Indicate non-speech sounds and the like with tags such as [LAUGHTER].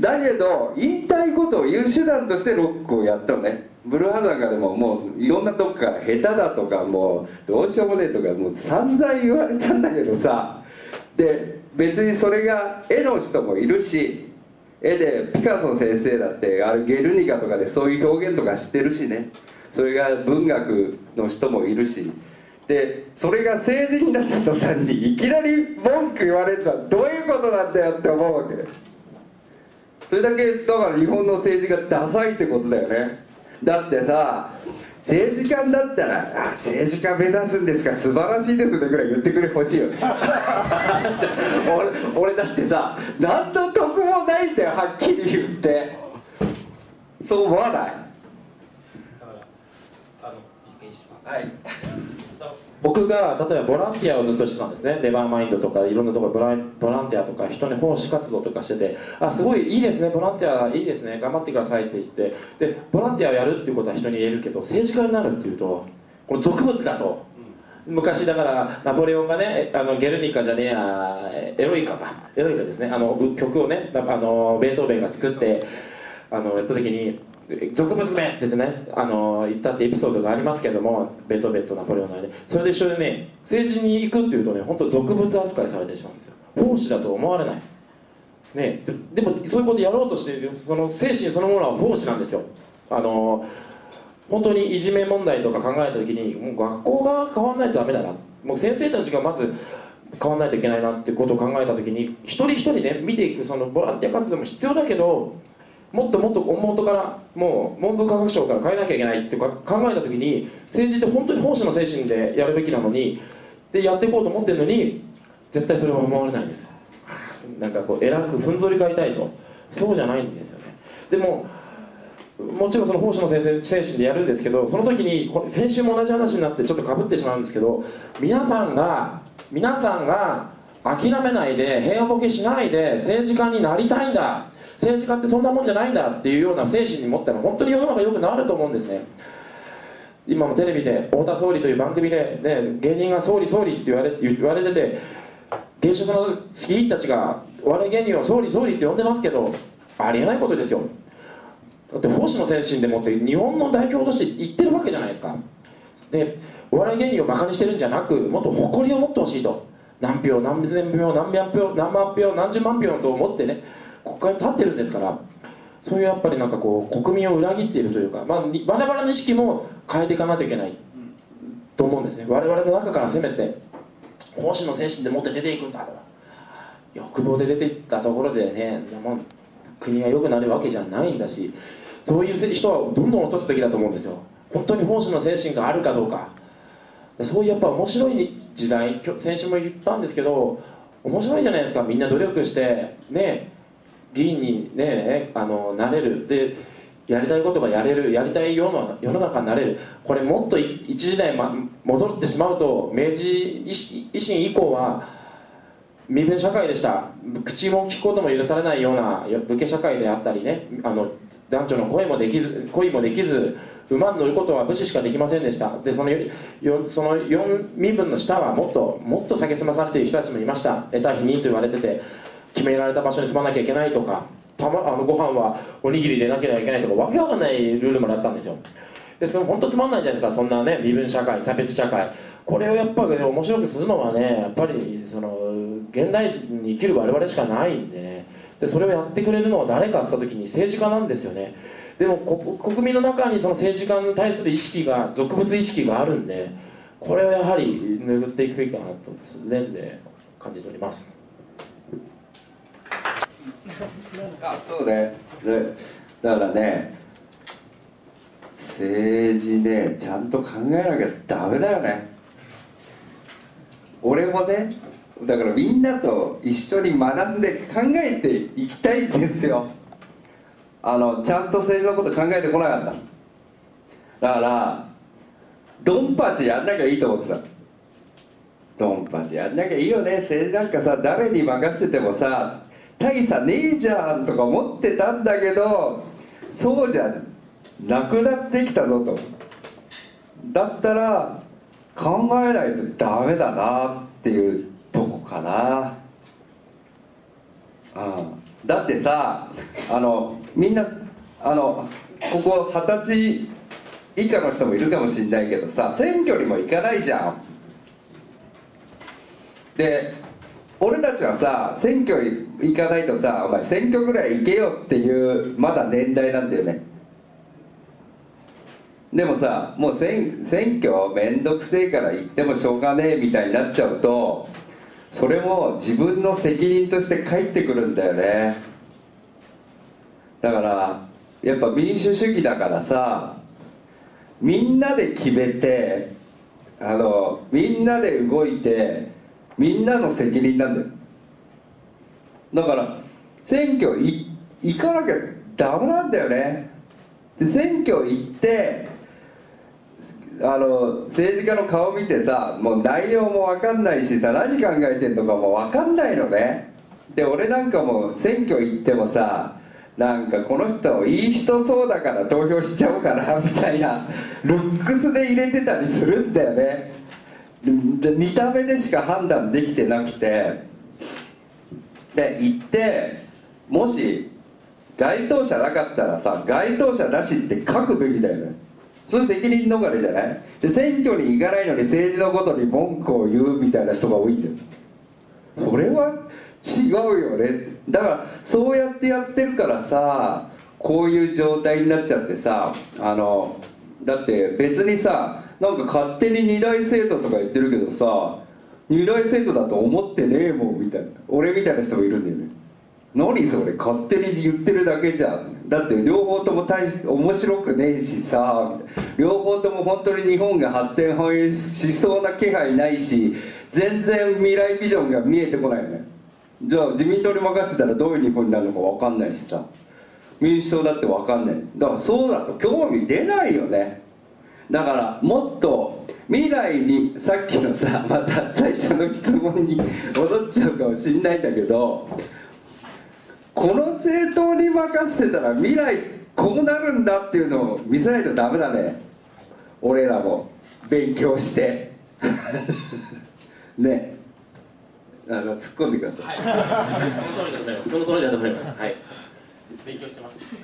だけど言いたいことを言う手段としてロックをやったのね。ブルーハザーカでももういろんなとこから下手だとかもうどうしようもねえとかもう散々言われたんだけどさ。で別にそれが絵の人もいるし絵でピカソ先生だってあれゲルニカとかでそういう表現とか知ってるしね。それが文学の人もいるし。でそれが政治になった途端にいきなり文句言われるのはどういうことなんだよって思うわけ。それだけだから日本の政治がダサいってことだよね。だってさ政治家だったら「あ政治家目指すんですか素晴らしいですね」ぐらい言ってくれほしいよね。[LAUGHS] 俺俺だってさ何の得もないんだよはっきり言って。そう思わない？はい僕が例えばボランティアをずっとしてたんですね。レバーマインドとかいろんなところボランボランティアとか人に奉仕活動とかしててあすごいいいですね。ボランティアいいですね。頑張ってくださいって言って。でボランティアをやるっていうことは人に言えるけど政治家になるっていうとこれ俗物だと。昔だからナポレオンがねあのゲルニカじゃねえやエロイカか。エロイカですね。あの曲をねあのベートーベンが作ってあのやった時に俗物めって言ってねあの言ったってエピソードがありますけどもベトベンとナポレオンの間。それと一緒でね政治に行くっていうとね本当俗物扱いされてしまうんですよ。奉仕だと思われない。ねでもそういうことやろうとしているその精神そのものは奉仕なんですよ。あの本当にいじめ問題とか考えた時にもう学校が変わらないとダメだな。もう先生たちがまず変わらないといけないなってことを考えた時に一人一人ね見ていくそのボランティア活動も必要だけどもっともっと大元からもう文部科学省から変えなきゃいけないって考えた時に政治って本当に奉仕の精神でやるべきなのにでやっていこうと思ってるのに絶対それは思われないんですなんかこう偉くふんぞり返りたいと。そうじゃないんですよね。でももちろんその奉仕の精神でやるんですけどその時に先週も同じ話になってちょっとかぶってしまうんですけど皆さんが皆さんが諦めないで平和ボケしないで政治家になりたいんだ。政治家ってそんなもんじゃないんだっていうような精神に持ったら本当に世の中良くなると思うんですね。今もテレビで太田総理という番組で、ね、芸人が総理総理って言われ言われてて現職の議員たちがお笑い芸人を総理総理って呼んでますけどありえないことですよ。だって奉仕の精神でもって日本の代表として言ってるわけじゃないですか。でお笑い芸人をバカにしてるんじゃなくもっと誇りを持ってほしいと。何票何千票何百票何万票何十万票と思ってね。国会立ってるんですからそういうやっぱりなんかこう国民を裏切っているというか、まあ、我々の意識も変えていかないといけないと思うんですね。我々の中からせめて奉仕の精神でもって出ていくんだと欲望で出ていったところでねもう国が良くなるわけじゃないんだしそういう人はどんどん落とすべきだと思うんですよ。本当に奉仕の精神があるかどうか。そういうやっぱ面白い時代先週も言ったんですけど面白いじゃないですか。みんな努力してね議員にねあのなれる。でやりたいことがやれる。やりたい世の世の中になれる。これもっと一時代、ま、戻ってしまうと明治維新以降は身分社会でした。口も聞くことも許されないような武家社会であったりねあの男女の声もできず恋もできず馬に乗ることは武士しかできませんでした。でそのよその4身分の下はもっともっと蔑まされている人たちもいました。得た日にと言われてて。決められた場所に住まなきゃいけないとかた、ま、あのご飯はおにぎりでなければいけないとかわけわかんないルールもあったんですよ。でその本当つまんないじゃないですか。そんなね身分社会差別社会。これをやっぱり、ね、面白くするのはねやっぱりその現代人に生きる我々しかないんでね。でそれをやってくれるのは誰かって言った時に政治家なんですよね。でも国民の中にその政治家に対する意識が俗物意識があるんでこれをやはり拭っていくべきかなとレンズで感じております。あそうね。でだからね政治ねちゃんと考えなきゃダメだよね。俺もねだからみんなと一緒に学んで考えていきたいんですよ。あのちゃんと政治のこと考えてこなかった。だからドンパチやんなきゃいいと思ってた。ドンパチやんなきゃいいよね。政治なんかさ誰に任せててもさ大差ねえじゃんとか思ってたんだけどそうじゃなくなってきたぞと。だったら考えないとダメだなっていうとこかな。ああ。だってさあのみんなあのここ二十歳以下の人もいるかもしれないけどさ選挙にも行かないじゃん。で俺たちはさ選挙行かないとさお前選挙ぐらい行けよっていうまだ年代なんだよね。でもさもう選選挙面倒くせえから行ってもしょうがねえみたいになっちゃうとそれも自分の責任として返ってくるんだよね。だからやっぱ民主主義だからさみんなで決めてあのみんなで動いてみんなの責任なんだよ。だから選挙行かなきゃダメなんだよね。で選挙行ってあの政治家の顔見てさもう内容も分かんないしさ何考えてんのかも分かんないのね。で俺なんかも選挙行ってもさなんかこの人いい人そうだから投票しちゃおうかなみたいなルックスで入れてたりするんだよね。で見た目でしか判断できてなくてで行ってもし該当者なかったらさ該当者なしって書くべきだよね。それ責任逃れじゃない？で選挙に行かないのに政治のことに文句を言うみたいな人が多いんだよ。これは違うよね。だからそうやってやってるからさこういう状態になっちゃってさあのだって別にさなんか勝手に二大生徒とか言ってるけどさ二大生徒だと思ってねえもんみたいな。俺みたいな人がいるんだよね。何それ勝手に言ってるだけじゃん。だって両方とも大し面白くねえしさ両方とも本当に日本が発展繁栄しそうな気配ないし全然未来ビジョンが見えてこないよね。じゃあ自民党に任せたらどういう日本になるのか分かんないしさ。民主党だって分かんない。だからそうだと興味出ないよね。だからもっと未来にさっきのさまた最初の質問に戻っちゃうかもしんないんだけどこの政党に任せてたら未来こうなるんだっていうのを見せないとダメだね俺らも勉強して [LAUGHS] ねあの突っ込んでください、はい、その通りでございます。その通りだと思います。はい。勉強してます。